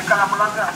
Mereka melanggar.